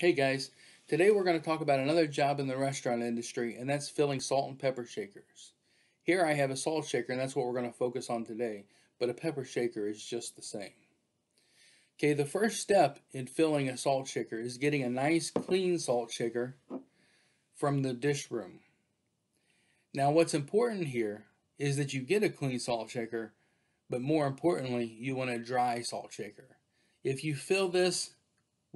Hey guys, today we're going to talk about another job in the restaurant industry, and that's filling salt and pepper shakers. Here I have a salt shaker, and that's what we're going to focus on today, but a pepper shaker is just the same. Okay, the first step in filling a salt shaker is getting a nice clean salt shaker from the dish room. Now what's important here is that you get a clean salt shaker, but more importantly, you want a dry salt shaker. If you fill this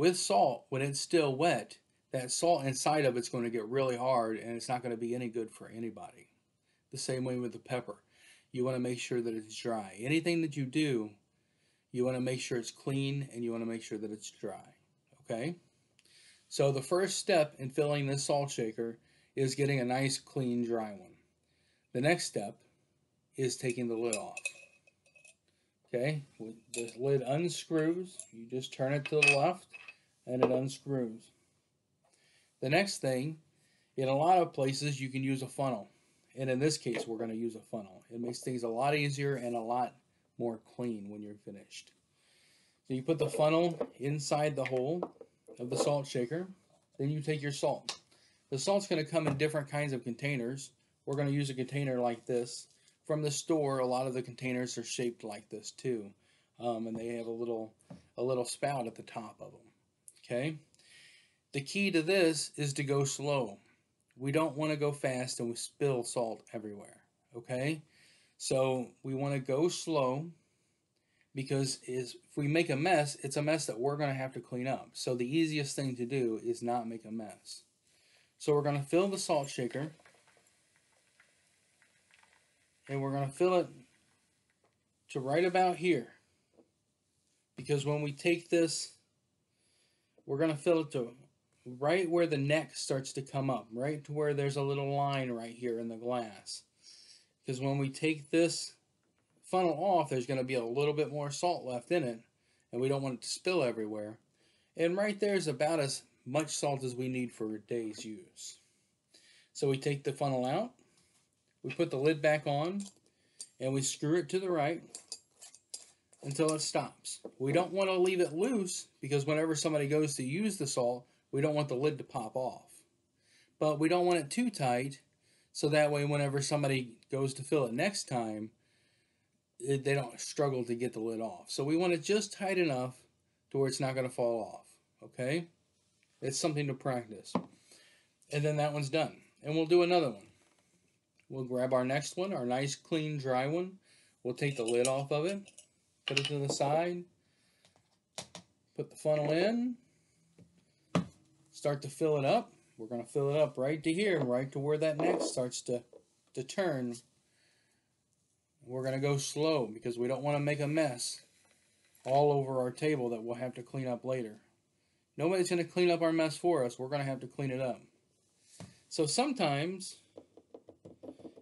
with salt, when it's still wet, that salt inside of it's going to get really hard and it's not going to be any good for anybody. The same way with the pepper. You want to make sure that it's dry. Anything that you do, you want to make sure it's clean and you want to make sure that it's dry. Okay? So the first step in filling this salt shaker is getting a nice clean dry one. The next step is taking the lid off. Okay, the lid unscrews. You just turn it to the left and it unscrews. The next thing, in a lot of places you can use a funnel. And in this case, we're going to use a funnel. It makes things a lot easier and a lot more clean when you're finished. So you put the funnel inside the hole of the salt shaker. Then you take your salt. The salt's going to come in different kinds of containers. We're going to use a container like this. From the store, a lot of the containers are shaped like this too. Um, and they have a little, a little spout at the top of them. Okay? The key to this is to go slow. We don't want to go fast and we spill salt everywhere. Okay? So we want to go slow because if we make a mess, it's a mess that we're going to have to clean up. So the easiest thing to do is not make a mess. So we're going to fill the salt shaker and we're going to fill it to right about here because when we take this we're going to fill it to right where the neck starts to come up, right to where there's a little line right here in the glass. Because when we take this funnel off, there's going to be a little bit more salt left in it, and we don't want it to spill everywhere. And right there is about as much salt as we need for a day's use. So we take the funnel out, we put the lid back on, and we screw it to the right, until it stops. We don't want to leave it loose because whenever somebody goes to use the salt, we don't want the lid to pop off. But we don't want it too tight so that way whenever somebody goes to fill it next time, they don't struggle to get the lid off. So we want it just tight enough to where it's not going to fall off. Okay? It's something to practice. And then that one's done. And we'll do another one. We'll grab our next one, our nice clean dry one. We'll take the lid off of it put it to the side, put the funnel in, start to fill it up. We're going to fill it up right to here, right to where that neck starts to, to turn. We're going to go slow because we don't want to make a mess all over our table that we'll have to clean up later. Nobody's going to clean up our mess for us. We're going to have to clean it up. So sometimes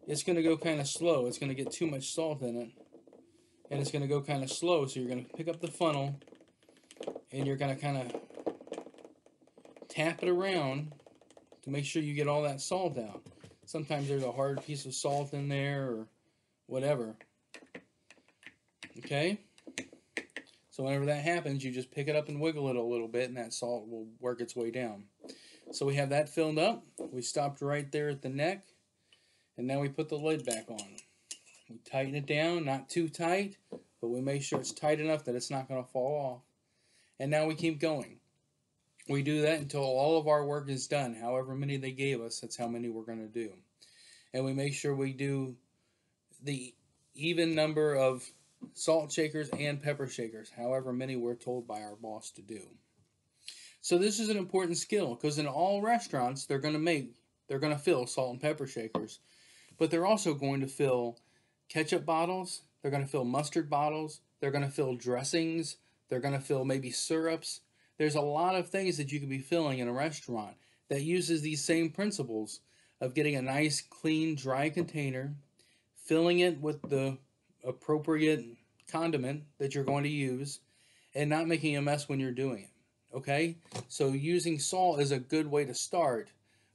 it's going to go kind of slow. It's going to get too much salt in it and it's going to go kind of slow. So you're going to pick up the funnel and you're going to kind of tap it around to make sure you get all that salt out. Sometimes there's a hard piece of salt in there or whatever. Okay? So whenever that happens, you just pick it up and wiggle it a little bit and that salt will work its way down. So we have that filled up. We stopped right there at the neck. And now we put the lid back on. We tighten it down, not too tight, but we make sure it's tight enough that it's not going to fall off. And now we keep going. We do that until all of our work is done. However many they gave us, that's how many we're going to do. And we make sure we do the even number of salt shakers and pepper shakers, however many we're told by our boss to do. So this is an important skill because in all restaurants they're going to make they're going to fill salt and pepper shakers, but they're also going to fill ketchup bottles, they're going to fill mustard bottles, they're going to fill dressings, they're going to fill maybe syrups. There's a lot of things that you can be filling in a restaurant that uses these same principles of getting a nice, clean, dry container, filling it with the appropriate condiment that you're going to use, and not making a mess when you're doing it. Okay? So using salt is a good way to start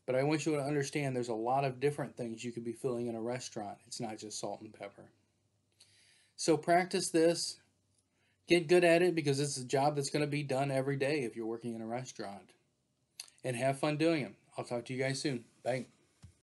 but I want you to understand there's a lot of different things you could be filling in a restaurant. It's not just salt and pepper. So practice this. Get good at it because it's a job that's going to be done every day if you're working in a restaurant. and have fun doing it. I'll talk to you guys soon. Bye.